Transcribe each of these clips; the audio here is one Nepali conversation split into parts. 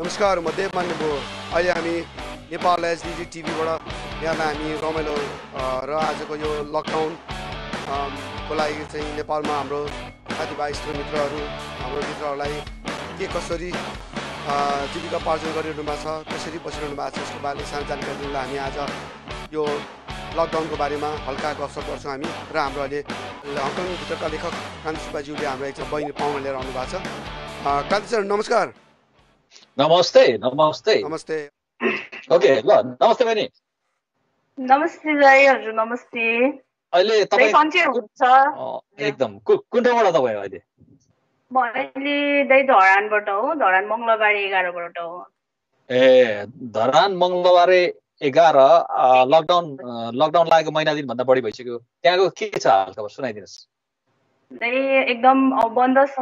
नमस्कार म देव मान्य भयो अहिले हामी नेपाल एसडिजी टिभीबाट यहाँलाई हामी रमाइलो र आजको यो लकडाउन को लागि चाहिँ नेपालमा हाम्रो साथीभाइ मित्रहरू हाम्रो मित्रहरूलाई के कसरी अ, जीविकापार्जन गरिरहनु भएको छ कसरी बसिरहनु भएको छ यसको बारेमा सानो जानकारी दिनलाई हामी आज यो लकडाउनको बारेमा हल्का गफसप गर्छौँ हामी र हाम्रो अहिले हङकङभित्रका लेखक कान्ति सुब्बाज्यूले हाम्रो एकजना बहिनी पाहुना लिएर आउनु भएको छ। कान्ति सर नमस्कार। नमस्ते नमस्ते। नमस्ते। ओके ल नमस्ते बहिनी। नमस्ते दाई हजुर नमस्ते। अहिले तपाईँ सन्चै हुनुहुन्छ? एकदम। कुन ठाउँबाट तपाईँ अहिले? म अहिले दाई धरानबाट हो धरान मङ्गलबारी एघारबाट हो। ए धरान मङ्गलबारे एघार लकडाउन लकडाउन लागेको महिना दिनभन्दा बढी भइसक्यो। त्यहाँको के छ हालखबर सुनाइदिनुहोस्। एकदम बन्द छ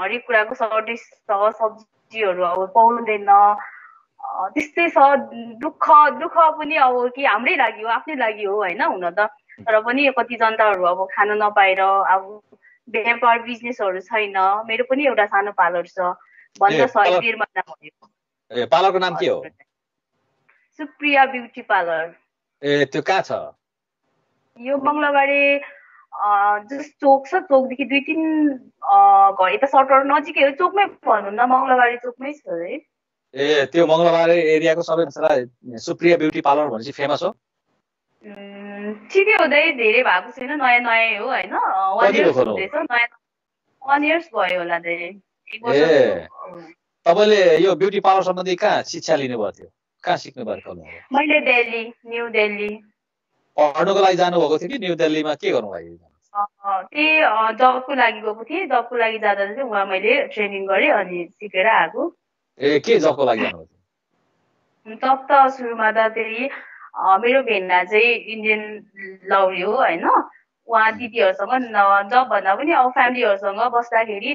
हरेक कुराको सर्टेज छ सब्जीहरू अब पाउँदैन त्यस्तै छ दुःख दुःख पनि अब कि हाम्रै लागि हो आफ्नै लागि हो होइन हुन त। तर पनि कति जनताहरू अब खान नपाएर अब व्यापार बिजनेसहरू छैन। मेरो पनि एउटा सानो पार्लर छ। बन्द ए, छ डेढ महिना भयो पार्लरको नाम के हो? Supriya beauty parlour. ए त्यो कहाँ छ? यो मङ्गलबारे जस्ट चोक छ चोकदेखि दुई तिन घर यता सटर नजिकै हो चोकमै भनौँ न मङ्गलबारी चोकमै छ है। ए त्यो मङ्गलबारे एरियाको सबैभन्दा सुप्रिया ब्युटी पार्लर भनेपछि फेमस हो। ठिकै हुँदै धेरै भएको छैन नयाँ नयाँ हो होइन? वान इयर्स? हुँदैछ नयाँ वान इयर्स भयो होला धेरै। तपाईँले यो ब्युटी पार्लर सम्बन्धी कहाँ शिक्षा लिनुभएको थियो? कहाँ सिक्नु भएको थियो मैले दिल्ली न्यू दिल्ली। पढ्नुको लागि जानुभएको थियो कि न्यू दिल्लीमा? के गर्नुभयो अँ, त्यही जबको लागि गएको थिएँ। जबको लागि जाँदा चाहिँ उहाँ मैले ट्रेनिङ गरेँ अनि सिकेर आएको। ए के जबको लागि जानुभएको थियो? तब त सुरुमा त त्यही मेरो भेन्ना चाहिँ इन्डियन लौरी हो होइन? उहाँ दिदीहरूसँग न- जब भन्दा पनि अब फ्यामिलीहरूसँग बस्दाखेरि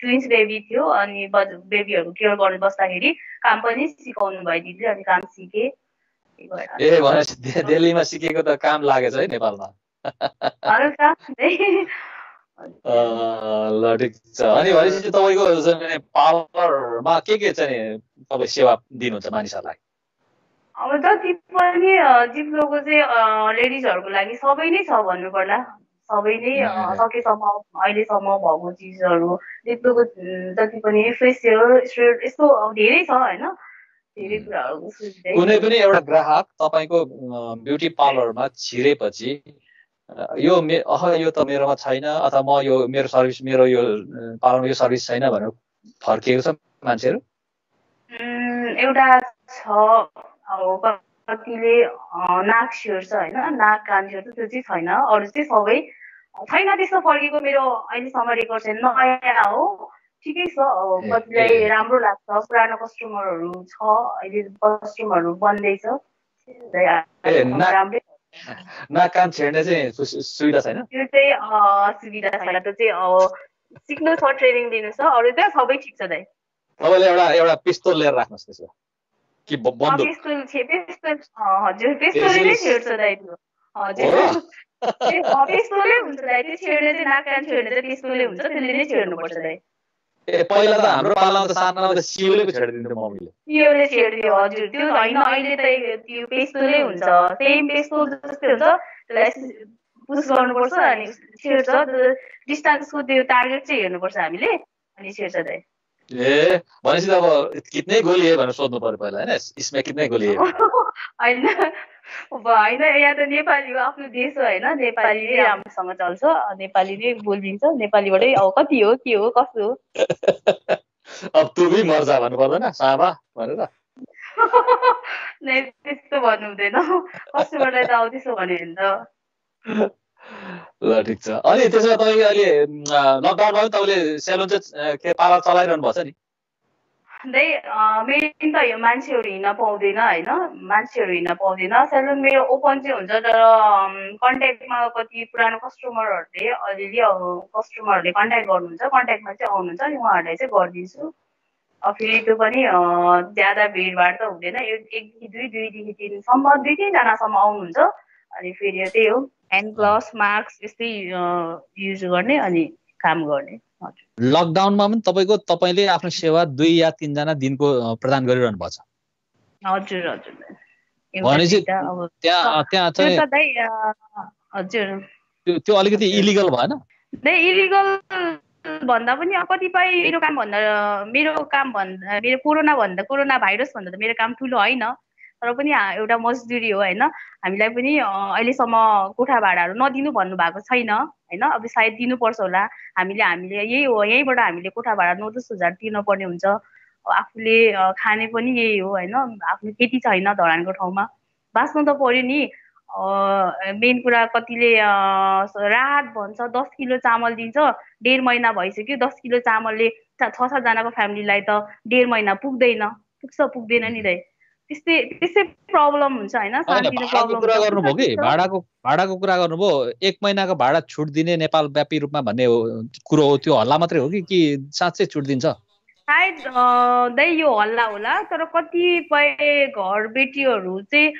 ट्विन्स बेबी थियो अनि बेबीहरू केयर गर्नु बस्दाखेरि काम पनि सिकाउनु भयो दिदीले अनि काम सिकेँ। ए भनेपछि दिल्लीमा सिकेको त काम लागेछ है नेपालमा। ल ठिक छ। अनि भनेपछि तपाईँको पार्लरमा के के चाहिँ तपाईँ सेवा दिनुहुन्छ मानिसहरूलाई? अब जति पनि अँ, जिब्रोको चाहिँ लेडिजहरूको लागि सबै नै छ भन्नु पर्ला सबै नै सकेसम्म अहिलेसम्म भएको चिजहरू। जिब्रोको उम्, जति पनि फेसियल यस्तो धेरै छ होइन? कुनै पनि एउटा ग्राहक तपाईँको ब्युटी पार्लरमा छिरेपछि यो मे अह यो त मेरोमा छैन अथवा म यो मेरो सर्भिस मेरो यो पार्लरमा यो सर्भिस छैन भनेर फर्किएको छ मान्छेहरू? एउटा छ अब कतिले नाक छिर्छ होइन नाक कान छिर्छ त्यो चाहिँ छैन। अरू चाहिँ सबै छैन त्यस्तो फर्केको मेरो अहिलेसम्म रेकर्ड छैन नयाँ हो। ठिकै छ। कतिलाई। राम्रो लाग्छ पुरानो कस्टमरहरू छ अहिले कस्टमरहरू बन्दैछ। राम्रै नाक कान छेड्ने चाहिँ सुविधा छैन? त्यो चाहिँ सुविधा छैन। त्यो चाहिँ सिक्नु छ ट्रेनिङ लिनु छ। अरू चाहिँ सबै ठिक छ दाइ। तपाईँले एउटा एउटा पिस्तोल लिएर राख्नुहोस् त्यसो। कि बन्दुक? पेस्तोल छे पेस्तोल हजुर पेस्तोलले नै छेड्छ दाइ त्यो। हजुर पेस्तोलै हुन्छ दाइ। त्यो छेड्ने चाहिँ नाक कान छेड्ने चाहिँ पेस्तोलै हुन्छ। त्यसले नै छेड्नुपर्छ दाइ। पहिला त हाम्रो पालामा त सानोमा त सिउलेको छेडिदिन्थ्यो मम्मीले त्योले छेड्यो हजुर त्यो होइन अहिले त त्यो पेस्तोलै हुन्छ सेम पेस्तोल जस्तै हुन्छ त्यसलाई पुस गर्नुपर्छ अनि छेड्छ डिस्टान्सको त्यो टार्गेट चाहिँ हेर्नुपर्छ हामीले अनि छेड्छ दाइ ए भनेपछि त अब कितनै गोली है भनेर सोध्नु पर्यो पहिला होइन? यसमा कितनै गोली है होइन। होइन यहाँ त नेपाली हो आफ्नो देश हो होइन? नेपाली नै राम्रोसँग चल्छ नेपाली नै बोलिदिन्छ। नेपालीबाटै अब कति हो के हो कसो हो? अब तु भी मर्जा भन्नु पर्दैन साबा भनेर। नै त्यस्तो भन्नु हुँदैन। कस्टमरलाई त अब त्यसो भन्यो भने त। ल ठिक छ अनि त्यसो भए तपाईँले अहिले लकडाउनमा पनि तपाईँले सेलुन चाहिँ के पार्लर चलाइरहनु भएको छ नि? मेन त यो मान्छेहरू हिँड्न पाउँदैन होइन? मान्छेहरू हिँड्न पाउँदैन। सेलुन मेरो ओपन चाहिँ हुन्छ तर कन्ट्याक्टमा कति पुरानो कस्टमरहरूले अलिअलि अब कस्टमरहरूले कन्ट्याक्ट गर्नुहुन्छ कन्ट्याक्टमा चाहिँ आउनुहुन्छ अनि उहाँहरूलाई चाहिँ गरिदिन्छु। अब फेरि त्यो पनि ज्यादा भिडभाड त हुँदैन। एक एकदेखि दुई दुईदेखि तिनसम्म दुई तिनजनासम्म आउनुहुन्छ। अनि फेरि त्यही हो। ह्यान्ड ग्लोभ्स मास्क यस्तै युज गर्ने अनि काम गर्ने। लकडाउनमा पनि तपाईँको तपाईँले आफ्नो सेवा दुई या तिनजना दिनको प्रदान गरिरहनु भएको छ। हजुर हजुर। भनेपछि त्यहाँ त्यहाँ चाहिँ हजुर। त्यो अलिकति इलिगल भएन? इलिगल भन्दा पनि कतिपय मेरो काम भन्दा मेरो काम भन्दा मेरो कोरोना भन्दा कोरोना भाइरस भन्दा त मेरो काम ठुलो होइन। तर पनि एउटा मजदुरी हो होइन? हामीलाई पनि अहिलेसम्म कोठा भाडाहरू नदिनु भन्नुभएको छैन होइन? अब सायद दिनुपर्छ होला। हामीले हामीले यही हो यहीँबाट हामीले कोठा भाडा नौ दस हजार तिर्नुपर्ने हुन्छ। आफूले खाने पनि यही हो होइन? आफ्नो खेती छैन धरानको ठाउँमा। बाँच्नु त पऱ्यो नि। मेन कुरा कतिले राहत भन्छ दस किलो चामल दिन्छ। डेढ महिना भइसक्यो दस किलो चामलले छ सातजनाको फ्यामिलीलाई त डेढ महिना पुग्दैन। पुग्छ पुग्दैन नि दाइ त्यस्तै त्यस्तै प्रब्लम हुन्छ होइन? कुरा गर्नुभयो कि? भाडाको भाडाको कुरा गर्नुभयो एक महिनाको भाडा छुट दिने नेपाल व्यापी रूपमा भन्ने कुरो हो त्यो हल्ला मात्रै हो कि कि साँच्चै छुट दिन्छ सायद दै यो हल्ला होला तर कतिपय घर बेटीहरू चाहिँ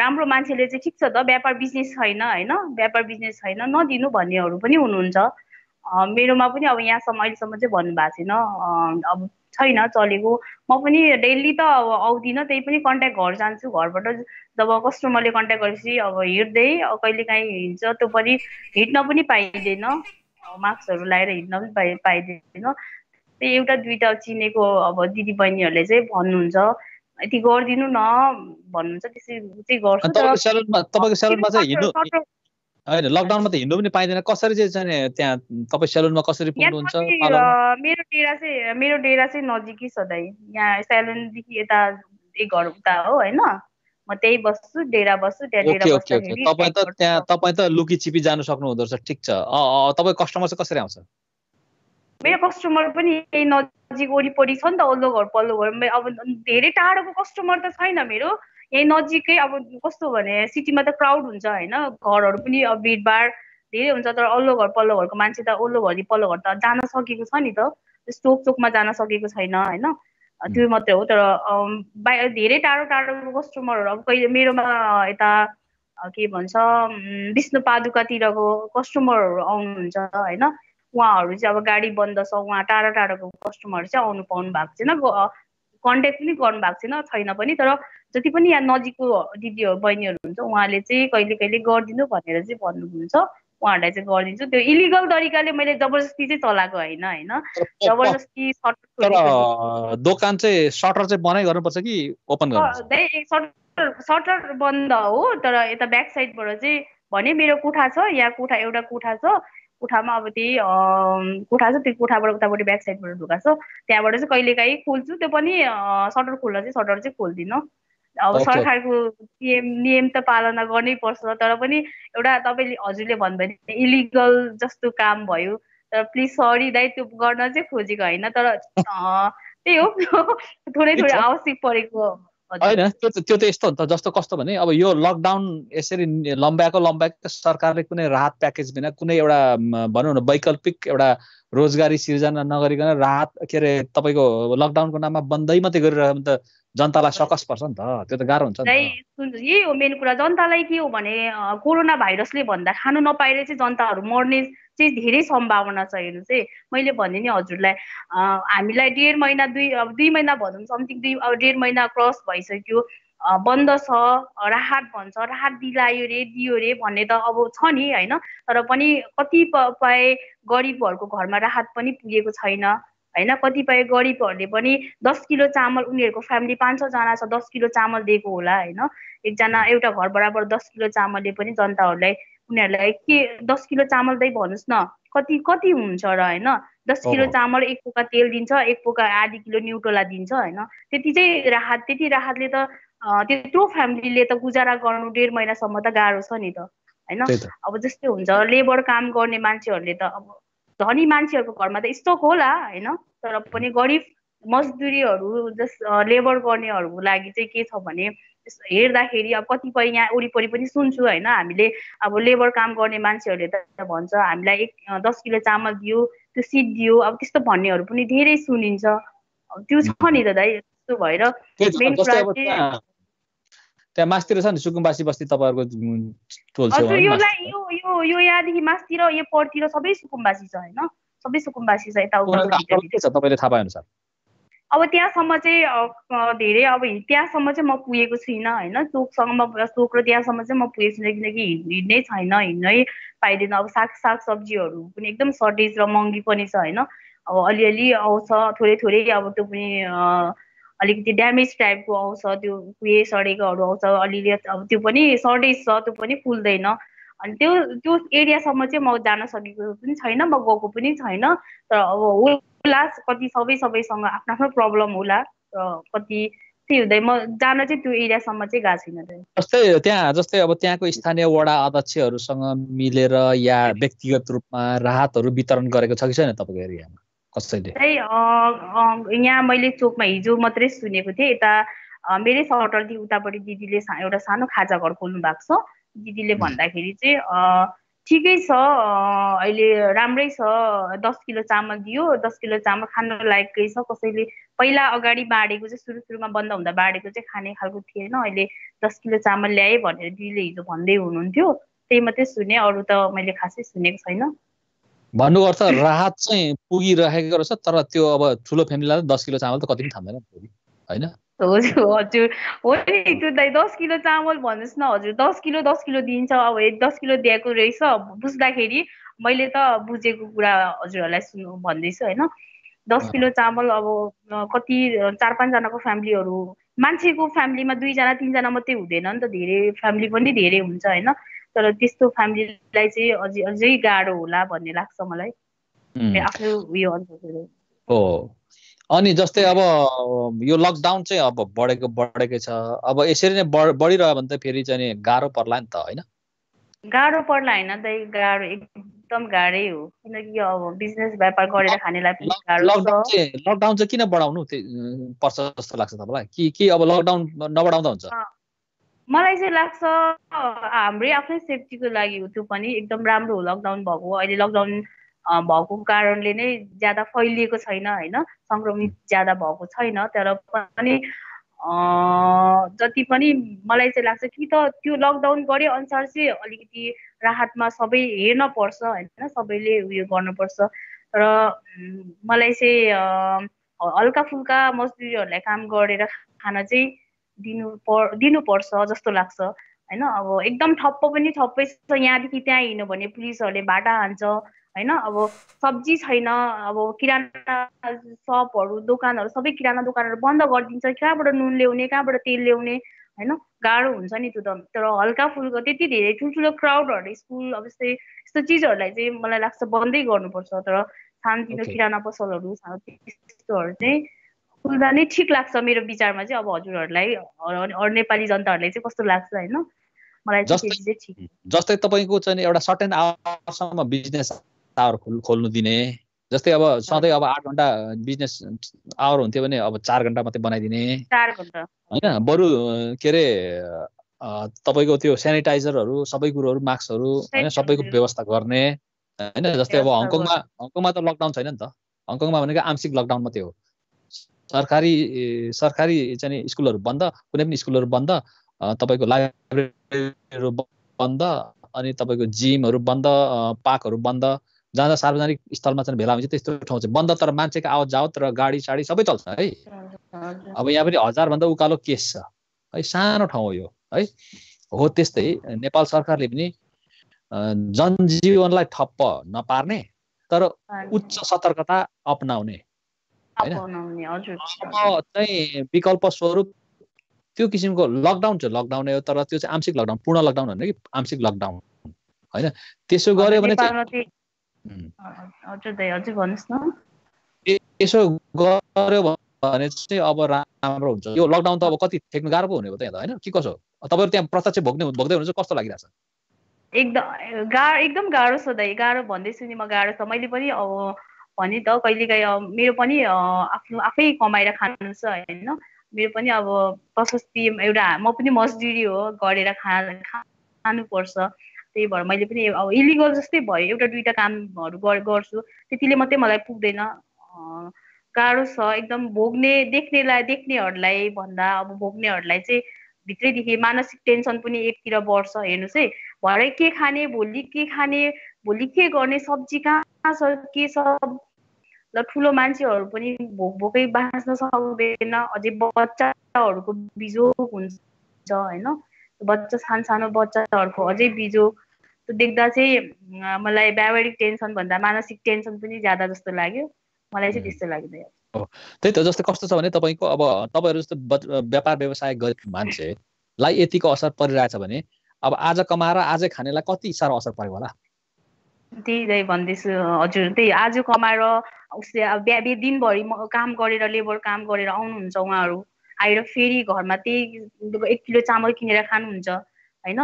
राम्रो मान्छेले चाहिँ ठिक छ त? व्यापार बिजनेस छैन होइन? व्यापार बिजनेस छैन नदिनु भन्नेहरू पनि हुनुहुन्छ। मेरोमा पनि अब यहाँसम्म अहिलेसम्म चाहिँ भन्नुभएको छैन। अब छैन चलेको। म पनि डेली त अब आउँदिनँ त्यही पनि कन्ट्याक्ट घर जान्छु। घरबाट जब कस्टमरले कन्ट्याक्ट गरेपछि अब हिँड्दै कहिले काहीँ हिँड्छ त्यो पनि हिँड्न पनि पाइँदैन। मास्कहरू लगाएर हिँड्न पनि पाइ पाइँदैन। त्यही एउटा दुइटा चिनेको अब दिदी बहिनीहरूले चाहिँ भन्नुहुन्छ। यति गरिदिनु न भन्नुहुन्छ त्यसरी चाहिँ गर्छु। होइन लकडाउनमा त हिँड्नु पनि पाइँदैन। कसरी चाहिँ त्यहाँ? तपाईँ सेलुनमा कसरी पुग्नुहुन्छ? मेरो डेरा चाहिँ मेरो डेरा चाहिँ नजिकै दाइ। यहाँ सेलुनदेखि यता एक घर उता हो होइन? म त्यही बस्छु डेरा बस्छु त्यहाँ डेरा तपाईँ त त्यहाँ तपाईँ त लुकी छिपी जानु सक्नु हुँदो रहेछ ठिक छ। तपाईँ कस्टमर चाहिँ कसरी आउँछ? मेरो कस्टमर पनि यही नजिक वरिपरि छ नि त ओल्लो घर पल्लो घर। अब धेरै टाढोको कस्टमर त छैन मेरो। यहीँ नजिकै अब कस्तो भने सिटीमा त क्राउड हुन्छ होइन। घरहरू पनि अब भिडभाड धेरै हुन्छ तर अल्लो घर पल्लो घरको मान्छे त ओल्लो घरदेखि पल्लो घर त जान सकेको छ नि त। चोक चोकमा जान सकेको छैन होइन। त्यो मात्रै हो तर बाहिर धेरै टाढो टाढोको कस्टमरहरू अब कहिले मेरोमा यता के भन्छ विष्णु पादुकातिरको कस्टमरहरू आउनुहुन्छ होइन। उहाँहरू चाहिँ अब गाडी बन्द छ उहाँ टाढा टाढोको कस्टमरहरू चाहिँ आउनु पाउनु भएको छैन। कन्ट्याक्ट पनि गर्नु भएको छैन छैन पनि। तर जति पनि यहाँ नजिकको दिदीहरू बहिनीहरू हुन्छ उहाँले चाहिँ कहिले कहिले गरिदिनु भनेर चाहिँ भन्नुहुन्छ। उहाँहरूलाई चाहिँ गरिदिन्छु। त्यो इलिगल तरिकाले मैले जबरजस्ती चाहिँ चलाएको होइन होइन। जबरजस्ती दोकान चाहिँ सटर चाहिँ बनाइ गर्नुपर्छ कि ओपन सटर सटर बन्द हो तर यता ब्याक साइडबाट चाहिँ भने मेरो कुठा छ यहाँ कुठा एउटा कुठा छ। कुठामा अब त्यही कुठा छ त्यो कुठाबाट उतापट्टि ब्याक साइडबाट ढुका छ। त्यहाँबाट चाहिँ कहिले काहीँ खोल्छु। त्यो पनि सटर खोल्दा चाहिँ सटर चाहिँ खोल्दिनँ। अब सरकारको नियम नियम त पालना गर्नै पर्छ तर पनि एउटा तपाईँले हजुरले भन्नुभयो इलिगल जस्तो काम भयो। तर प्लिज सरी दाइ त्यो गर्न चाहिँ खोजेको होइन तर त्यही हो। थोरै थोरै आवश्यक परेको। होइन त्यो त त्यो त यस्तो हो नि त जस्तो कस्तो भने अब यो लकडाउन यसरी लम्ब्याएको लम्ब्याएको सरकारले कुनै राहत प्याकेज बिना कुनै एउटा भनौँ न वैकल्पिक एउटा रोजगारी सिर्जना नगरिकन राहत के अरे तपाईँको लकडाउनको नाममा बन्दै मात्रै गरिरह्यो भने त जनतालाई सकस पर्छ नि त। त्यो त गाह्रो हुन्छ यही हो मेन कुरा। जनतालाई के हो भने कोरोना भाइरसले भन्दा खानु नपाएर चाहिँ जनताहरू मर्ने चाहिँ धेरै सम्भावना छ हेर्नु चाहिँ। मैले भने नि हजुरलाई हामीलाई डेढ महिना दुई अब दुई महिना भनौँ समथिङ दुई अब डेढ महिना क्रस भइसक्यो। बन्द छ राहत भन्छ राहत दिलायो रे दियो रे भन्ने त अब छ नि होइन? तर पनि कतिपय गरिबहरूको घरमा राहत पनि पुगेको छैन होइन? कतिपय गरिबहरूले पनि दस किलो चामल उनीहरूको फ्यामिली पाँच छजना छ दस किलो चामल दिएको होला होइन? एकजना एउटा घर बराबर दस किलो चामलले पनि जनताहरूलाई उनीहरूलाई के दस किलो चामल दही भन्नुहोस् न कति कति हुन्छ र होइन? दस किलो चामल एक पोका तेल दिन्छ एक पोका आधी किलो न्युटोला दिन्छ होइन? त्यति चाहिँ राहत त्यति राहतले त त्यत्रो फ्यामिलीले त गुजारा गर्नु डेढ महिनासम्म त गाह्रो छ नि त। होइन? अब जस्तै हुन्छ लेबर काम गर्ने मान्छेहरूले त अब धनी मान्छेहरूको घरमा त स्टक होला होइन? तर पनि गरिब मजदुरीहरू जस लेबर गर्नेहरूको लागि चाहिँ के छ भने हेर्दाखेरि अब कतिपय यहाँ वरिपरि पनि सुन्छु होइन? हामीले अब लेबर काम गर्ने मान्छेहरूले त भन्छ हामीलाई एक दस किलो चामल दियो त्यो सिट दियो अब त्यस्तो भन्नेहरू पनि धेरै सुनिन्छ। त्यो छ नि त दाइ। त्यस्तो भएर त्यहाँ मासतिर छ नि सुकुम्बासी बस्ती तपाईँहरूको यो यो यो यहाँदेखि मासतिर यो परतिर सबै सुकुम्बासी छ होइन? सबै सुकुम्बासी छ यता तपाईँले थाहा पाए अनुसार अब त्यहाँसम्म चाहिँ धेरै अब त्यहाँसम्म चाहिँ म पुगेको छुइनँ होइन? चोकसम्म चोक र त्यहाँसम्म चाहिँ म पुगेको छुइनँ किनकि हिँड्नै छैन हिँड्नै पाइँदैन। अब साग साग सब्जीहरू पनि एकदम सर्टेज र महँगी पनि छ होइन? अब अलिअलि आउँछ थोरै थोरै अब त्यो पनि अलिकति ड्यामेज टाइपको आउँछ त्यो कुहे सडेकोहरू आउँछ अलिअलि अब त्यो पनि सर्टेज छ त्यो पनि फुल्दैन। अनि त्यो त्यो एरियासम्म चाहिँ म जान सकेको पनि छैन म गएको पनि छैन। तर अब होला कति सबै सबैसँग आफ्नो आफ्नो प्रब्लम होला कति त्यही हुँदै म जान चाहिँ त्यो एरियासम्म चाहिँ गएको छैन जस्तै त्यहाँ जस्तै अब त्यहाँको स्थानीय वडा अध्यक्षहरूसँग मिलेर या व्यक्तिगत रूपमा राहतहरू वितरण गरेको छ कि छैन तपाईँको एरियामा? कसैले? यहाँ मैले चोकमा हिजो मात्रै सुनेको थिएँ। यता मेरै सटरदेखि उतापट्टि दिदीले एउटा सानो खाजा घर खोल्नु भएको छ। दिदीले भन्दाखेरि चाहिँ ठिकै छ अहिले राम्रै छ दस किलो चामल दियो। दस किलो चामल खान लायकै छ। कसैले पहिला अगाडि बाँडेको चाहिँ सुरु सुरुमा बन्द हुँदा बाँडेको चाहिँ खाने खालको थिएन। अहिले दस किलो चामल ल्याएँ भनेर दिदीले हिजो भन्दै हुनुहुन्थ्यो। त्यही मात्रै सुने। अरू त मैले खासै सुनेको छैन। भन्नु अर्थ राहत चाहिँ पुगिरहेको रहेछ तर त्यो अब ठुलो फ्यामिलीलाई दस किलो चामल त कति पनि थाम्दैन होइन? हजुर हजुर। हो नि त्यो दाइ दस किलो चामल भन्नुहोस् न हजुर दस किलो दस किलो दिन्छ अब दस किलो दिएको रहेछ। बुझ्दाखेरि मैले त बुझेको कुरा हजुरहरूलाई सुन्नु भन्दैछु होइन? दस किलो चामल अब कति चार पाँचजनाको फ्यामिलीहरू मान्छेको फ्यामिलीमा दुईजना तिनजना मात्रै हुँदैन नि त धेरै फ्यामिली पनि धेरै हुन्छ होइन? तर त्यस्तो फ्यामिलीलाई चाहिँ अझै अझै गाह्रो होला भन्ने लाग्छ मलाई। आफ्नो उयो हो। अनि जस्तै अब यो लकडाउन चाहिँ अब बढेको बढेकै छ। अब यसरी नै बढिरह्यो भने त फेरि चाहिँ गाह्रो पर्ला नि त होइन? गाह्रो पर्ला होइन त गाह्रो एकदम गाह्रै हो। किनकि अब बिजनेस व्यापार गरेर खानेलाई पनि गाह्रो लकडाउन चाहिँ किन बढाउनु? पर्छ जस्तो लाग्छ तपाईँलाई? कि कि अब लकडाउन नबढाउँदा हुन्छ? मलाई चाहिँ लाग्छ हाम्रै आफ्नै सेफ्टीको लागि हो त्यो पनि एकदम राम्रो हो लकडाउन भएको अहिले लकडाउन भएको कारणले नै ज्यादा फैलिएको छैन होइन? सङ्क्रमित ज्यादा भएको छैन तर पनि जति पनि मलाई चाहिँ लाग्छ कि त त्यो लकडाउन गरे अनुसार चाहिँ अलिकति राहतमा सबै हेर्न पर्छ होइन? सबैले उयो गर्नुपर्छ। र मलाई चाहिँ हल्का फुल्का मजदुरीहरूलाई काम गरेर खान चाहिँ दिनु पर् दिनुपर्छ जस्तो लाग्छ। होइन अब एकदम ठप्प पनि ठप्पै छ यहाँदेखि त्यहाँ हिँड्यो भने पुलिसहरूले बाटा हान्छ। होइन अब सब्जी छैन अब किराना सपहरू दोकानहरू सबै किराना दोकानहरू बन्द गरिदिन्छ। कहाँबाट नुन ल्याउने कहाँबाट तेल ल्याउने होइन? गाह्रो हुन्छ नि त्यो त। तर हल्का फुल्को त्यति धेरै ठुल्ठुलो क्राउडहरू स्कुल अब यस्तै यस्तो चिजहरूलाई चाहिँ मलाई लाग्छ बन्दै गर्नुपर्छ। तर सानोतिनो किराना पसलहरू त्यस्तोहरू चाहिँ खुल्दा नै ठिक लाग्छ मेरो विचारमा चाहिँ अब हजुरहरूलाई अरू नेपाली जनताहरूलाई चाहिँ कस्तो लाग्छ होइन? मलाई जस्तै तपाईँको चाहिँ एउटा सर्टेन आवरसम्म बिजनेस आवर खोल्नु दिने जस्तै अब सधैँ अब आठ घन्टा बिजनेस आवर हुन्थ्यो भने अब चार घन्टा मात्रै बनाइदिने। होइन? बरु के अरे तपाईँको त्यो सेनिटाइजरहरू सबै कुरोहरू मास्कहरू होइन? सबैको व्यवस्था गर्ने। होइन? जस्तै अब हङकङमा हङकङमा त लकडाउन छैन नि त। हङकङमा भनेको आंशिक लकडाउन मात्रै हो। सरकारी सरकारी चाहिँ स्कुलहरू बन्द कुनै पनि स्कुलहरू बन्द तपाईँको लाइब्रेरीहरू बन्द अनि तपाईँको जिमहरू बन्द पार्कहरू बन्द जहाँ जहाँ सार्वजनिक स्थलमा चाहिँ भेला हुन्छ त्यस्तो ठाउँ चाहिँ बन्द तर मान्छेको आवत जावत र गाडी साडी सबै चल्छ है। अब यहाँ पनि हजारभन्दा उकालो केस छ। है सानो ठाउँ हो यो है। हो त्यस्तै नेपाल सरकारले पनि जनजीवनलाई ठप्प नपार्ने तर उच्च सतर्कता अप्नाउने। होइन चाहिँ विकल्प स्वरूप त्यो किसिमको लकडाउन चाहिँ लकडाउन हो तर त्यो चाहिँ आंशिक लकडाउन पूर्ण लकडाउन होइन कि आंशिक लकडाउन होइन? त्यसो गर्यो भने त्यसो गर्यो भने चाहिँ अब राम्रो हुन्छ। यो लकडाउन त अब कति ठेक्नु गाह्रो पो हुने हो त यहाँ त होइन? के कसो? तपाईँहरू त्यहाँ प्रत्यक्ष भोग्ने भोग्दै हुनुहुन्छ कस्तो लागिरहेछ? एकदम गाह्रो एकदम गाह्रो छ दाइ गाह्रो भन्दैछु नि म गाह्रो छ। मैले पनि अब भने त कहिलेकाहीँ मेरो पनि आफ्नो आफै कमाएर खानु छ होइन। मेरो पनि अब प्रशस्ति एउटा म पनि मजदुरी हो गरेर खा खानुपर्छ। त्यही भएर मैले पनि अब इलिगल जस्तै भयो एउटा दुइटा कामहरू गर्छु। त्यतिले मात्रै मलाई पुग्दैन। गाह्रो छ। एकदम भोग्ने देख्नेलाई देख्नेहरूलाई भन्दा अब भोग्नेहरूलाई चाहिँ भित्रैदेखि मानसिक टेन्सन पनि एकतिर बढ्छ। हेर्नुहोस् है भरे के खाने भोलि के खाने भोलि के गर्ने सब्जी कहाँ छ के छ ल ठुलो मान्छेहरू पनि भोक भोकै बाँच्न सक्दैन। अझै बच्चाहरूको बिजोग हुन्छ होइन? बच्चा सानो सानो बच्चाहरूको अझै बिजोग। त्यो देख्दा चाहिँ मलाई व्यावहारिक टेन्सन भन्दा मानसिक टेन्सन पनि ज्यादा जस्तो लाग्यो। मलाई चाहिँ त्यस्तो लाग्दैन। त्यही त जस्तै कस्तो छ भने तपाईँको अब तपाईँहरू जस्तो व्यापार व्यवसाय गरेको मान्छेलाई यतिको असर परिरहेछ भने अब आज कमाएर आजै खानेलाई कति साह्रो असर पऱ्यो होला? त्यही भन्दैछु हजुर। त्यही आज कमाएर उसले अब बिहा दिनभरि काम गरेर लेबर काम गरेर आउनुहुन्छ उहाँहरू। आएर फेरि घरमा त्यही एक किलो चामल किनेर खानुहुन्छ होइन?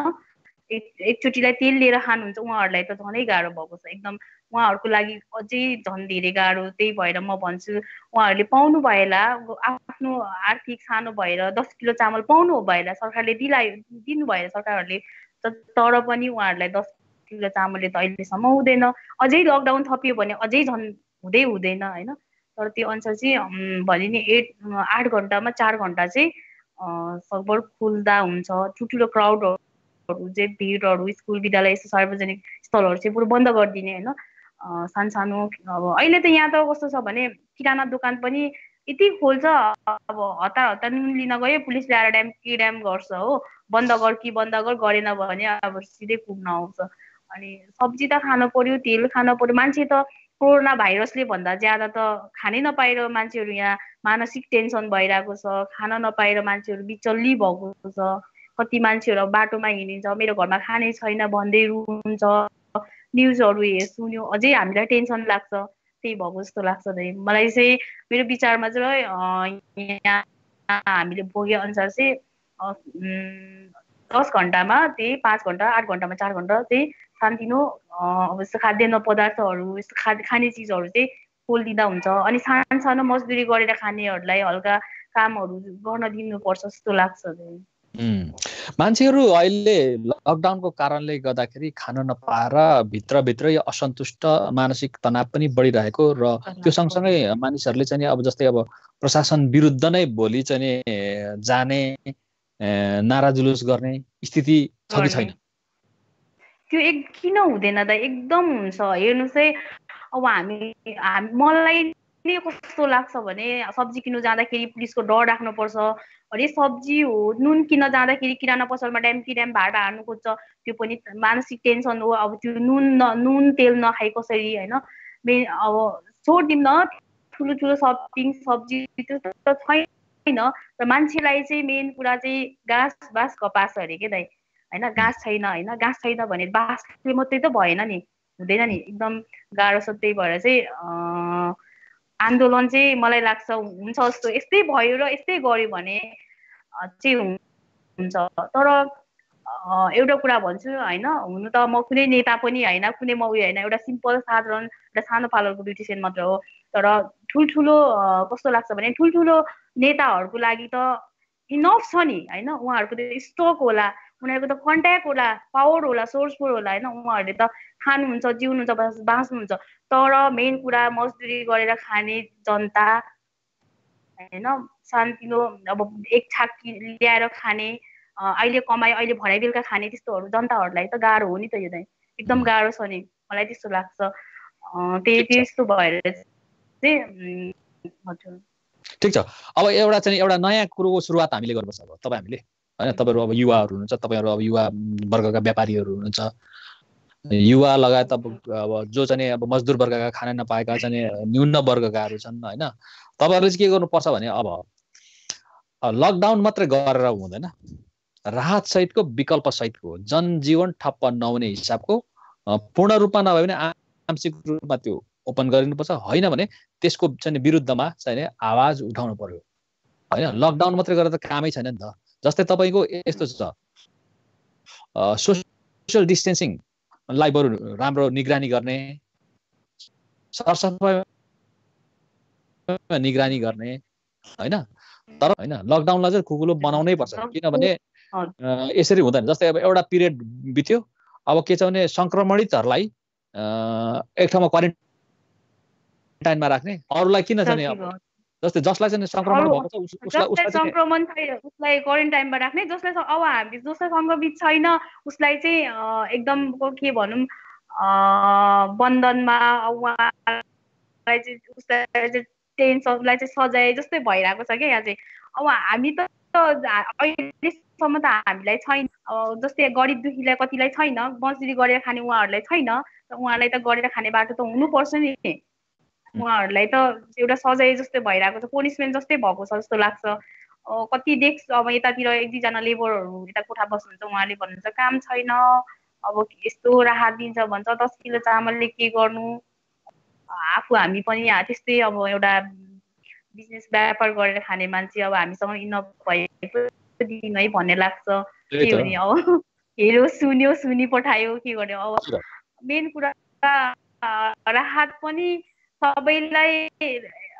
एक एकचोटिलाई तेल लिएर खानुहुन्छ उहाँहरूलाई त झनै गाह्रो भएको छ। एकदम उहाँहरूको लागि अझै झन् धेरै गाह्रो। त्यही भएर म भन्छु उहाँहरूले पाउनु भएला आफ्नो आर्थिक सानो भएर दस किलो चामल पाउनु भएला सरकारले दिलायो दिनु सरकारहरूले तर पनि उहाँहरूलाई दस किलो चामलले त अहिलेसम्म हुँदैन। अझै लकडाउन थपियो भने अझै झन् हुँदै हुँदैन होइन? तर त्यो अनुसार चाहिँ भने नि एट आठ घन्टामा चार घन्टा चाहिँ सकभर खुल्दा हुन्छ। ठुल्ठुलो क्राउडहरू चाहिँ भिडहरू स्कुल विद्यालय यस्तो सार्वजनिक स्थलहरू चाहिँ पुरो बन्द गरिदिने होइन? सानो सानो अब अहिले त यहाँ त कस्तो छ भने किराना दोकान पनि यति खोल्छ अब हतार हतार नुन लिन गयो पुलिसले आएर ड्याम के ड्याम गर्छ हो? बन्द गर कि बन्द गर गरेन भने अब सिधै कुद्न आउँछ। अनि सब्जी त खानु पर्यो तेल खानु पर्यो। मान्छे त कोरोना भाइरसले भन्दा ज्यादा त खानै नपाएर मान्छेहरू यहाँ मानसिक टेन्सन भइरहेको छ खान नपाएर मान्छेहरू बिचल्ली भएको छ। कति मान्छेहरू बाटोमा हिँडिन्छ मेरो घरमा खाने छैन भन्दै रुन्छ। न्युजहरू हे सुन्यो अझै हामीलाई टेन्सन लाग्छ। त्यही भएको जस्तो लाग्छ मलाई चाहिँ मेरो विचारमा चाहिँ यहाँ हामीले भोगे अनुसार चाहिँ दस घन्टामा त्यही पाँच घन्टा आठ घन्टामा चार घन्टा चाहिँ सानतिनो यस्तो खाद्यान्न पदार्थहरू यस्तो खा खाने चिजहरू चाहिँ खोलिदिँदा हुन्छ। अनि सानो सानो मजदुरी गरेर खानेहरूलाई हल्का कामहरू गर्न दिनुपर्छ जस्तो लाग्छ मान्छेहरू अहिले लकडाउनको कारणले गर्दाखेरि खान नपाएर भित्रभित्रै असन्तुष्ट मानसिक तनाव पनि बढिरहेको र त्यो सँगसँगै मानिसहरूले चाहिँ अब जस्तै अब प्रशासन विरुद्ध नै भोलि चाहिँ जाने नारा जुलुस गर्ने स्थिति छ कि छैन? त्यो एक किन हुँदैन त? एकदम हुन्छ। हेर्नुहोस् है अब हामी मलाई नै कस्तो लाग्छ भने सब्जी किन्नु जाँदाखेरि पुलिसको डर राख्नुपर्छ। अरे सब्जी हो नुन किन्न जाँदाखेरि किराना पसलमा ड्याम कि ड्याम भाडा हार्नु खोज्छ। त्यो पनि मानसिक टेन्सन हो। अब त्यो नुन न नुन तेल नखाइ कसरी होइन? मेन अब छोडिदिउँ न। ठुलो ठुलो सपिङ सब्जी त्यो त छैन। र मान्छेलाई चाहिँ मेन कुरा चाहिँ घाँस बाँस कपास अरे के दाइ? होइन घाँस छैन होइन घाँस छैन भने बाँसले मात्रै त भएन नि। हुँदैन नि। एकदम गाह्रो छ त्यही भएर चाहिँ आन्दोलन चाहिँ मलाई लाग्छ हुन्छ जस्तो। यस्तै भयो र यस्तै गऱ्यो भने चाहिँ हुन्छ। तर एउटा कुरा भन्छु होइन हुनु त म कुनै नेता पनि होइन कुनै म उयो होइन। एउटा सिम्पल साधारण एउटा सानो पालरको ब्युटिसियन मात्र हो। तर ठुल्ठुलो कस्तो लाग्छ भने ठुल्ठुलो नेताहरूको लागि त इनफ छ नि होइन? उहाँहरूको त स्टक होला। उनीहरूको त कन्ट्याक्ट होला पावर होला सोर्सफुल होला होइन? उहाँहरूले त खानुहुन्छ जिउनुहुन्छ बाँच्नुहुन्छ। तर मेन कुरा मजदुरी गरेर खाने जनता होइन? सानतिनो अब एक छाक ल्याएर खाने अहिले कमाइ अहिले भराइ बेलुका खाने त्यस्तोहरू जनताहरूलाई त गाह्रो हो नि त यो चाहिँ एकदम गाह्रो छ नि। मलाई त्यस्तो लाग्छ। त्यही त्यस्तो भएर चाहिँ हजुर। ठिक छ। अब एउटा चाहिँ एउटा नयाँ कुरोको सुरुवात हामीले गर्नुपर्छ अब तपाईँ हामीले। होइन तपाईँहरू अब युवाहरू हुनुहुन्छ तपाईँहरू अब युवा वर्गका व्यापारीहरू हुनुहुन्छ। युवा लगायत अब अब जो चाहिँ अब मजदुर वर्गका खाना नपाएका चाहिँ न्यून वर्गकाहरू छन् होइन। तपाईँहरूले चाहिँ के गर्नुपर्छ भने अब लकडाउन मात्रै गरेर हुँदैन। राहत सहितको विकल्प सहितको जनजीवन ठप्प नहुने हिसाबको पूर्ण रूपमा नभए पनि आंशिक रूपमा त्यो ओपन गरिनुपर्छ। होइन भने त्यसको चाहिँ विरुद्धमा चाहिँ आवाज उठाउनु पर्यो। होइन लकडाउन मात्रै गरेर त कामै छैन नि त। जस्तै तपाईँको यस्तो छ। सोसियल डिस्टेन्सिङलाई बरु राम्रो निगरानी गर्ने सरसफाइ निगरानी गर्ने होइन? तर होइन लकडाउनलाई चाहिँ खुकुलो बनाउनै पर्छ किनभने यसरी हुँदैन। जस्तै अब एउटा पिरियड बित्यो अब के छ भने सङ्क्रमणितहरूलाई एक ठाउँमा क्वारेन्टाइनमा राख्ने। अरूलाई किन छ नि अब जस्तै जसलाई चाहिँ सङ्क्रमण भएको छ उसलाई सङ्क्रमण उसलाई क्वारेन्टाइनमा राख्ने जसलाई अब हामी जसलाई सङ्क्रमित छैन उसलाई चाहिँ एकदम के भनौँ बन्धनमा उहाँलाई चाहिँ उसलाई चाहिँ टेन्सनलाई चाहिँ सजाय जस्तै भइरहेको छ क्या यहाँ चाहिँ। अब हामी त अहिलेसम्म त हामीलाई छैन जस्तै गरिब दुखीलाई कतिलाई छैन मजदुरी गरेर खाने उहाँहरूलाई छैन उहाँलाई त गरेर खाने बाटो त हुनुपर्छ नि। उहाँहरूलाई त एउटा सजाय जस्तै भइरहेको छ पनिसमेन्ट जस्तै भएको छ जस्तो लाग्छ। कति देख्छ अब यतातिर एक दुईजना लेबरहरू यता कोठा बस्नुहुन्छ उहाँले भन्नुहुन्छ काम छैन अब यस्तो राहत दिन्छ भन्छ दस किलो चामलले के गर्नु? आफू हामी पनि त्यस्तै अब एउटा बिजनेस व्यापार गरेर खाने मान्छे अब हामीसँग नभएको दिन है भन्ने लाग्छ। के भने अब हेऱ्यो सुन्यो सुनि पठायो के गर्यो? अब मेन कुरा राहत पनि सबैलाई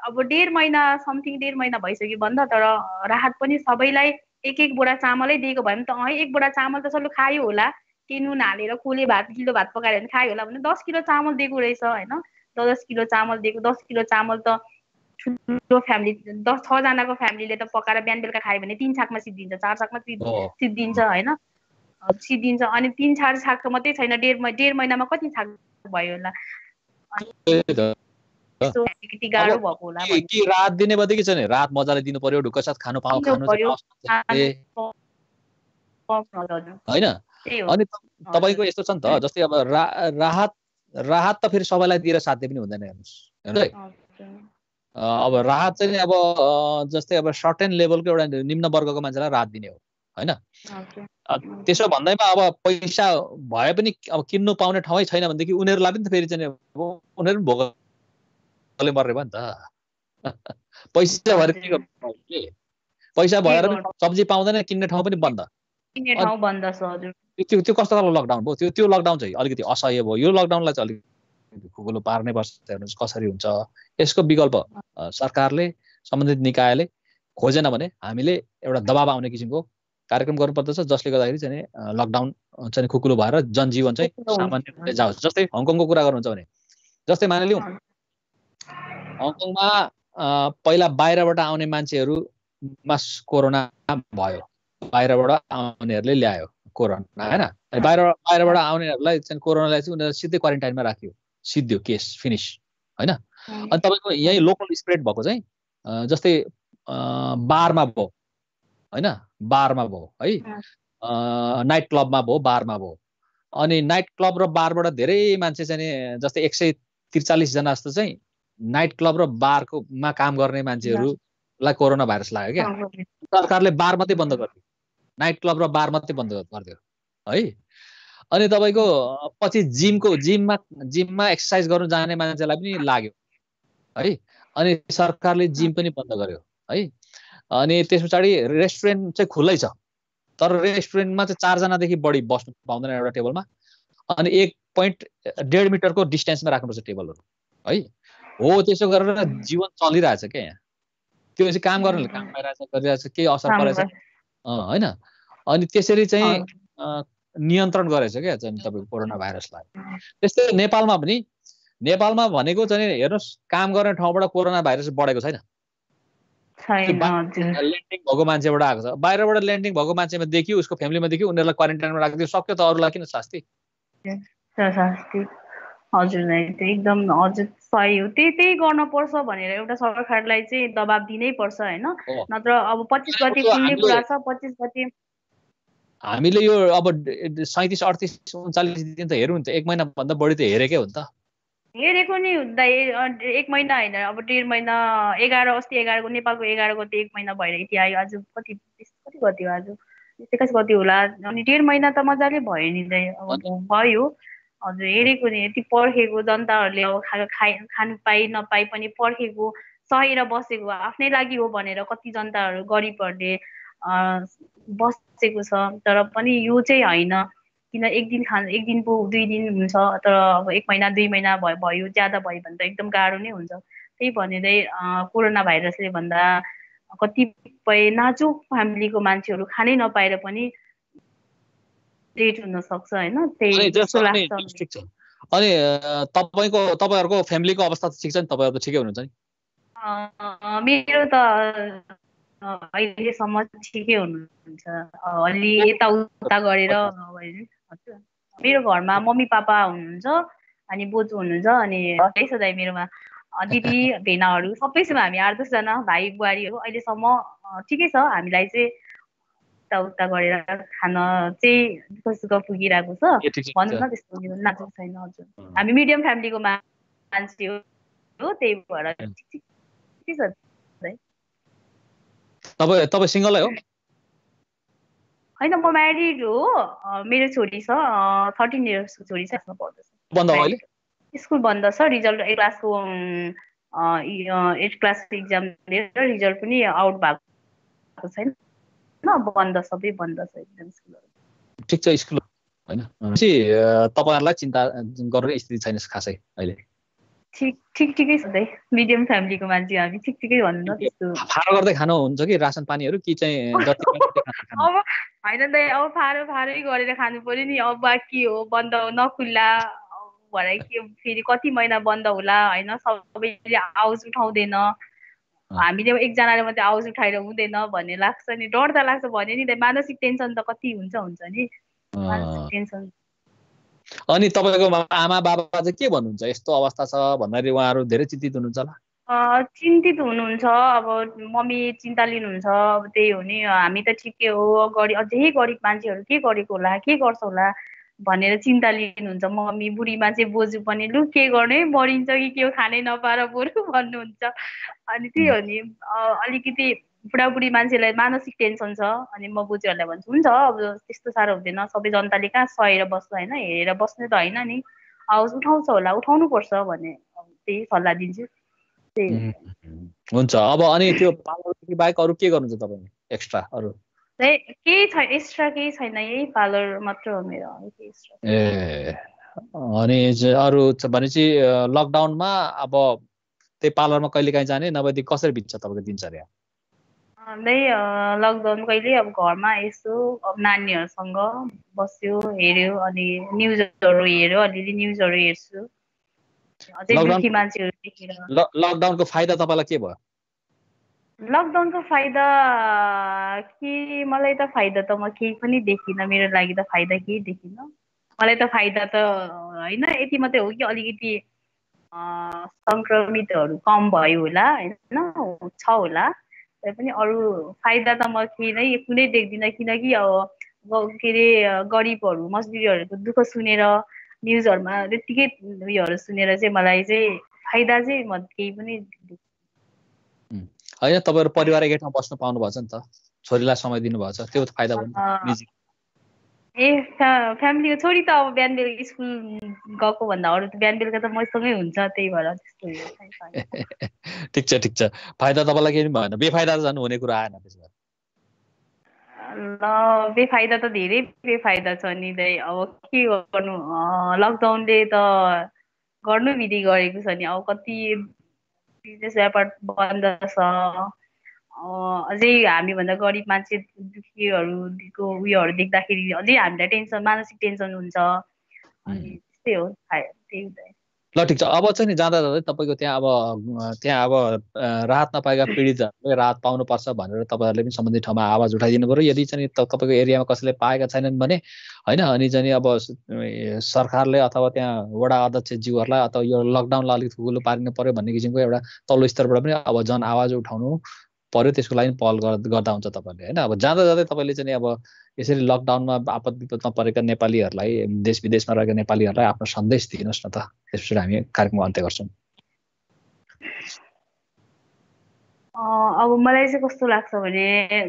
अब डेढ महिना समथिङ डेढ महिना भइसक्यो भन्दा तर राहत पनि सबैलाई एक एक बोरा चामलै दिएको भयो भने त है एक बोरा चामल त सबै खायो होला। के नुन हालेर कोले भात किलो भात पकाएर भने खायो होला भने दस किलो चामल दिएको रहेछ होइन। दस किलो चामल दिएको दस किलो चामल त ठुलो फ्यामिली दस छजनाको फ्यामिलीले त पकाएर बिहान बेलुका खायो भने तिन छाकमा सिद्धिन्छ चार छाकमा सिद्धिन्छ होइन। सिद्धिन्छ अनि तिन चार छाक मात्रै छैन डेढ डेढ महिनामा कति छाक भयो होला? कि रात दिने बित्तिकै छ नि? रात मजाले दिनु पर्यो ढुक्क साथ खानु पाऊ होइन? अनि तपाईँको यस्तो छ नि त जस्तै अब राहत राहत त फेरि सबैलाई दिएर साध्य पनि हुँदैन हेर्नुहोस्। हेर्नु है। अब राहत चाहिँ अब जस्तै अब सर्टेन लेभलको एउटा निम्न वर्गको मान्छेलाई राहत दिने हो होइन? त्यसो भन्दैमा अब पैसा भए पनि अब किन्नु पाउने ठाउँै छैन भनेदेखि उनीहरूलाई पनि त फेरि चाहिँ उनीहरू पनि भोग कसले मर्ने भयो नि त। पैसा भएर के गर्नु पैसा भएर सब्जी पाउँदैन किन्ने ठाउँ पनि बन्द। त्यो त्यो कस्तो खालको लकडाउन भयो? त्यो त्यो लकडाउन चाहिँ अलिकति असह्य भयो। यो लकडाउनलाई चाहिँ अलिकति खुकुलो पार्नै पर्छ हेर्नुहोस् कसरी हुन्छ। यसको विकल्प सरकारले सम्बन्धित निकायले खोजेन भने हामीले एउटा दबाब आउने किसिमको कार्यक्रम गर्नुपर्दछ जसले गर्दाखेरि चाहिँ लकडाउन चाहिँ खुकुलो भएर जनजीवन चाहिँ सामान्य जाओस्। जस्तै हङकङको कुरा गर्नुहुन्छ भने जस्तै मानिलिउँ हङकङमा पहिला बाहिरबाट आउने मान्छेहरूमा कोरोना भयो। बाहिरबाट आउनेहरूले ल्यायो कोरोना होइन बाहिर बाहिरबाट आउनेहरूलाई चाहिँ कोरोनालाई चाहिँ उनीहरू सिधै क्वारेन्टाइनमा राख्यो। सिद्धियो केस फिनिस होइन अनि तपाईँको यहीँ लोकल स्प्रेड भएको चाहिँ जस्तै बारमा भयो होइन बारमा भयो है? नाइट क्लबमा भयो बारमा भयो। अनि नाइट क्लब र बारबाट धेरै मान्छे चाहिँ जस्तै एक सय त्रिचालिसजना जस्तो चाहिँ नाइट क्लब र बारको मा काम गर्ने मान्छेहरूलाई कोरोना भाइरस लाग्यो क्या? सरकारले बार मात्रै बन्द गरिदियो। नाइट क्लब र बार मात्रै बन्द गरिदियो है? अनि तपाईँको पछि जिमको जिममा जिममा एक्सर्साइज गर्नु जाने मान्छेलाई पनि लाग्यो है? अनि सरकारले जिम पनि बन्द गर्यो है? अनि त्यस पछाडि रेस्टुरेन्ट चाहिँ खुल्लै छ तर रेस्टुरेन्टमा चाहिँ चारजनादेखि बढी बस्नु पाउँदैन एउटा टेबलमा। अनि एक पोइन्ट डेढ मिटरको डिस्टेन्समा राख्नुपर्छ टेबलहरू है? हो त्यसो गरेर जीवन चलिरहेछ क्या यहाँ। त्यो चाहिँ काम गर्नु काम पाइरहेछ गरिरहेछ केही असर परेछ। होइन? अनि त्यसरी चाहिँ नियन्त्रण गरेछ क्या चाहिँ तपाईँको कोरोना भाइरसलाई। त्यस्तै नेपालमा पनि नेपालमा भनेको चाहिँ हेर्नुहोस् काम गर्ने ठाउँबाट कोरोना भाइरस बढेको छैन। ल्यान्डिङ भएको मान्छेबाट आएको छ। बाहिरबाट ल्यान्डिङ भएको मान्छेमा देखियो उसको फ्यामिलीमा देखियो उनीहरूलाई क्वारेन्टाइनमा राखिदियो। सक्यो त अरूलाई किन शास्ति। हजुर त्यो एकदम हजुर सही हो। त्यही त्यही गर्न पर्छ भनेर एउटा सरकारलाई चाहिँ दबाब दिनै पर्छ होइन? नत्र अब पच्चिस गति खुल्ने कुरा छ पच्चिस गति हामीले यो अब सैतिस अडतिस उन्चालिस दिन त हेरौँ त एक महिनाभन्दा बढी त हेरेकै हो नि त। हेरेको नि हुँदा एक महिना होइन अब डेढ महिना एघार अस्ति एघारको नेपालको एघार गति एक महिना भएर यति आयो आज कति कति गति हो आज? एक्काइस गति होला अनि डेढ महिना त मजाले भयो नि भयो। हजुर हेरेको नि यति पर्खेको जनताहरूले अब खा खाइ खानु पाइ नपाइ पनि पर्खेको सहेर बसेको आफ्नै लागि हो भनेर कति जनताहरू गरिबहरूले बसेको छ। तर पनि यो चाहिँ होइन। किन एक दिन खान एक दिन पो दुई दिन हुन्छ तर अब एक महिना दुई महिना भयो भयो ज्यादा भयो भने त एकदम गाह्रो नै हुन्छ। त्यही भनेरै कोरोना भाइरसले भन्दा कतिपय नाजुक फ्यामिलीको मान्छेहरू खानै नपाएर पनि रेट हुन सक्छ होइन? अनि तपाईँको तपाईँहरूको फ्यामिलीको अवस्था त ठिक छ नि? तपाईँहरू त ठिकै हुनुहुन्छ नि? मेरो त अहिलेसम्म ठिकै हुनुहुन्छ। अलि यताउता गरेर मेरो घरमा मम्मी पापा हुनुहुन्छ अनि बोजू हुनुहुन्छ अनि सधैँ मेरोमा दिदी भेनाहरू सबैसँग हामी। आठ दसजना भाइ बुहारीहरू अहिलेसम्म ठिकै छ। हामीलाई चाहिँ यताउता गरेर खान चाहिँ सुख पुगिरहेको छ भनौँ न त्यस्तो नाचेको छैन हजुर। हामी मिडियम फ्यामिलीको मान्छे हो त्यही भएर तपाईँ तपाईँ सिङ्गलै हो? होइन म म्यारिड हो मेरो छोरी छ थर्टिन इयर्सको छोरी छ यसमा पढ्दैछ। स्कुल बन्द छ रिजल्ट एट क्लासको एट क्लास इक्जाम दिएर रिजल्ट पनि आउट भएको छैन। बन्द सबै बन्द छ एकदम स्कुलहरू। ठिक छ स्कुल होइन? तपाईँहरूलाई चिन्ता गर्ने स्थिति छैन खासै अहिले। ठिक ठिक ठिकै छ मिडियम फ्यामिलीको मान्छे हामी ठिक ठिकै भन्नु न त्यस्तो। फारो गर्दै खानु हुन्छ कि रासन पानीहरू? कि चाहिँ अब होइन दाइ अब फारो फारै गरेर खानु पर्यो नि। अब के हो बन्द नखुल्ला। भरे के फेरि कति महिना बन्द होला होइन? सबैले आवाज उठाउँदैन। हामीले एकजनाले मात्रै आवाज उठाएर हुँदैन भन्ने लाग्छ नि डर त लाग्छ भने नि मानसिक टेन्सन त कति हुन्छ हुन्छ नि। मानसिक टेन्सन। अनि तपाईँको आमा बाबा चाहिँ के भन्नुहुन्छ? यस्तो अवस्था छ भन्दाखेरि उहाँहरू धेरै चिन्तित हुनुहुन्छ होला। चिन्तित हुनुहुन्छ अब मम्मी चिन्ता लिनुहुन्छ अब त्यही हो नि हामी त ठिकै हो गरी अझै गरिब मान्छेहरू के गरेको होला के गर्छ होला? भनेर चिन्ता लिनुहुन्छ। मम्मी बुढी मान्छे बोजू पनि लु के गर्ने मरिन्छ कि के खानै नपाएर बरु भन्नुहुन्छ। अनि त्यही हो नि अलिकति बुढाबुढी मान्छेलाई मानसिक टेन्सन छ। अनि म बुझीहरूलाई भन्छु हुन्छ अब त्यस्तो साह्रो हुँदैन। सबै जनताले कहाँ सहेर बस्छ होइन? हेरेर बस्ने त होइन नि। आवाज उठाउँछ होला उठाउनु पर्छ भन्ने त्यही सल्लाह दिन्छु। हुन्छ अब अनि त्यो बाहेक अरू के गर्नुहुन्छ तपाईँ? एक्स्ट्रा अरू? केही छैन एक्स्ट्रा केही छैन यही पार्लर मात्र हो मेरो ए अनि अरू भनेपछि लकडाउनमा अब त्यही पार्लरमा कहिले काहीँ जाने नभए कसरी बित्छ तपाईँको दिनचर्या नै लकडाउन कहिले अब घरमा यसो अब नानीहरूसँग बस्यो हेऱ्यो अनि न्युजहरू हेऱ्यो अलिअलि न्युजहरू हेर्छु लकडाउनको फाइदा तपाईँलाई के भयो लकडाउनको फाइदा के मलाई त फाइदा त म केही पनि देखिनँ। मेरो लागि त फाइदा केही देखिनँ। मलाई त फाइदा त होइन यति मात्रै हो कि अलिकति सङ्क्रमितहरू कम भयो होला होइन छ होला। तर पनि अरू फाइदा त म केही नै कुनै देख्दिनँ किनकि अब के अरे गरिबहरू मजदुरीहरूको दुःख सुनेर न्युजहरूमा त्यत्तिकै उयोहरू सुनेर चाहिँ मलाई चाहिँ फाइदा चाहिँ म केही पनि होइन तपाईँहरू परिवार एकै ठाउँ बस्नु पाउनु भएको छ नि त? छोरीलाई समय दिनुभएको छ त्यो फाइदा भयो ए फ्यामिलीको छोरी त अब बिहान बेलुका स्कुल गएको भन्दा अरू त बिहान बेलुका त मसँगै हुन्छ त्यही भएर ठिक छ ठिक छ। फाइदा तपाईँलाई केही भएन बेफाइदा झन् हुने कुरा आएन त्यसमा ल बेफाइदा त धेरै बेफाइदा छ नि दाइ अब के गर्नु लकडाउनले त गर्नु विधि गरेको छ नि अब कति बिजनेस व्यापार बन्द छ। अझै हामीभन्दा गरिब मान्छे दुखीहरूको उयोहरू देख्दाखेरि अझै हामीलाई टेन्सन मानसिक टेन्सन हुन्छ। अनि त्यस्तै हो त्यही ल ठिक छ। अब चाहिँ नि जाँदा जाँदै तपाईँको त्यहाँ अब त्यहाँ अब राहत नपाएका पीडितहरूले राहत पाउनुपर्छ भनेर तपाईँहरूले पनि सम्बन्धित ठाउँमा आवाज उठाइदिनु पऱ्यो। यदि चाहिँ तपाईँको एरियामा कसैले पाएका छैनन् भने होइन अनि चाहिँ अब सरकारले अथवा त्यहाँ वडा अध्यक्षज्यूहरूलाई अथवा यो लकडाउनलाई अलिक ठुलो पारिनु पऱ्यो भन्ने किसिमको एउटा तल्लो स्तरबाट पनि अब जन आवाज उठाउनु पर्यो त्यसको लागि पहल गर्दा हुन्छ तपाईँले होइन? अब जाँदा जाँदै तपाईँले चाहिँ अब यसरी लकडाउनमा आपद विपदमा परेका नेपालीहरूलाई देश विदेशमा रहेका नेपालीहरूलाई आफ्नो सन्देश दिनुहोस् न त। त्यसपछि हामी कार्यक्रम अन्त्य गर्छौँ। अब मलाई चाहिँ कस्तो लाग्छ भने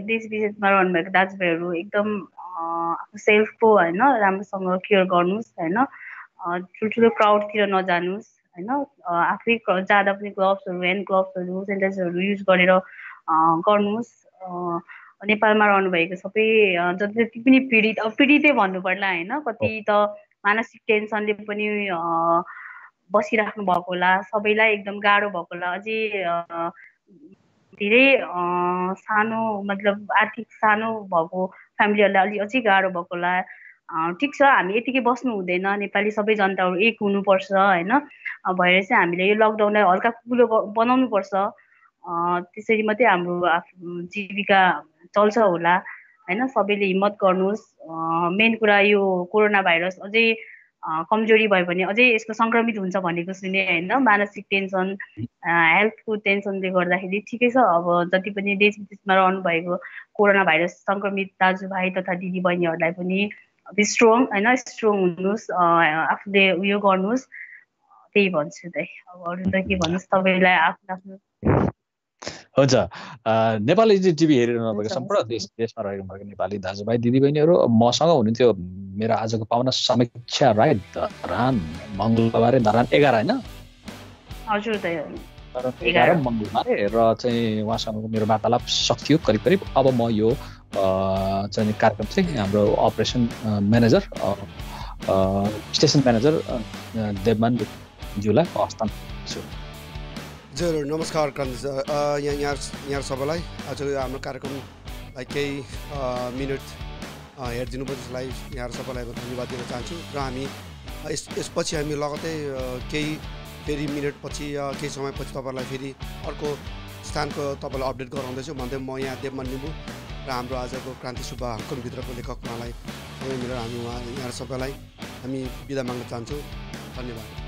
देश विदेशमा रहनुभएको दाजुभाइहरू एकदम आफ्नो सेल्फको होइन राम्रोसँग केयर गर्नुहोस् होइन? ठुल्ठुलो क्राउडतिर नजानुहोस् होइन? आफै जाँदा पनि ग्लोभ्सहरू ह्यान्ड ग्लोभ्सहरू सेनिटाइजरहरू युज गरेर गर्नुहोस्। नेपालमा रहनुभएको सबै जति पनि पीडित अब पीडितै भन्नु पर्ला होइन कति त मानसिक टेन्सनले पनि बसिराख्नु भएको होला सबैलाई एकदम गाह्रो भएको होला। अझै धेरै सानो मतलब आर्थिक सानो भएको फ्यामिलीहरूलाई अलि अझै गाह्रो भएको होला। ठिक छ हामी यतिकै बस्नु हुँदैन नेपाली सबै जनताहरू एक हुनुपर्छ होइन। भएर चाहिँ हामीले यो लकडाउनलाई हल्का कुलो बनाउनु पर्छ त्यसरी मात्रै हाम्रो आफ्नो जीविका चल्छ होला होइन? सबैले हिम्मत गर्नुहोस्। मेन कुरा यो कोरोना भाइरस अझै कमजोरी भयो भने अझै यस्तो सङ्क्रमित हुन्छ भनेको सुने होइन? मानसिक टेन्सन हेल्थको टेन्सनले गर्दाखेरि ठिकै छ। अब जति पनि देश विदेशमा रहनुभएको कोरोना भाइरस सङ्क्रमित दाजुभाइ तथा दिदीबहिनीहरूलाई पनि स्ट्रङ होइन? स्ट्रङ हुनुहोस् आफूले उयो गर्नुहोस्। त्यही भन्छु त अब अरू त के भन्नुहोस्? तपाईँलाई आफ्नो आफ्नो हुन्छ नेपाली टिभी हेरिरहनु भएको सम्पूर्ण देश देशमा रहेको भएको नेपाली दाजुभाइ दिदीबहिनीहरू मसँग हुनुहुन्थ्यो। मेरो आजको पाहुना समीक्षा राई धरान मङ्गलबारे। धरान एघार होइन? हजुर एघार मङ्गलबारे। र चाहिँ उहाँसँगको मेरो वार्तालाप सकियो करिब करिब अब म यो चाहिँ कार्यक्रम चाहिँ हाम्रो operation manager station manager Devman ज्यूलाई हस्तान्तरण छु हजुर नमस्कार सर यहाँ यहाँ यहाँ सबैलाई। आज हाम्रो कार्यक्रमलाई केही मिनट हेरिदिनु पर्छ त्यसलाई यहाँ सबैलाई धन्यवाद दिन चाहन्छु र हामी यस यसपछि हामी लगतै केही फेरि मिनटपछि केही समयपछि तपाईँलाई फेरि अर्को स्थानको तपाईँलाई अपडेट गराउँदैछु। भन्दै म यहाँ देवमान लिम्बू र हाम्रो आजको क्रान्ति सुब्बा हङ्कनभित्रको लेखक उहाँलाई सबै मिलेर हामी उहाँ यहाँ सबैलाई हामी बिदा माग्न चाहन्छौँ। धन्यवाद।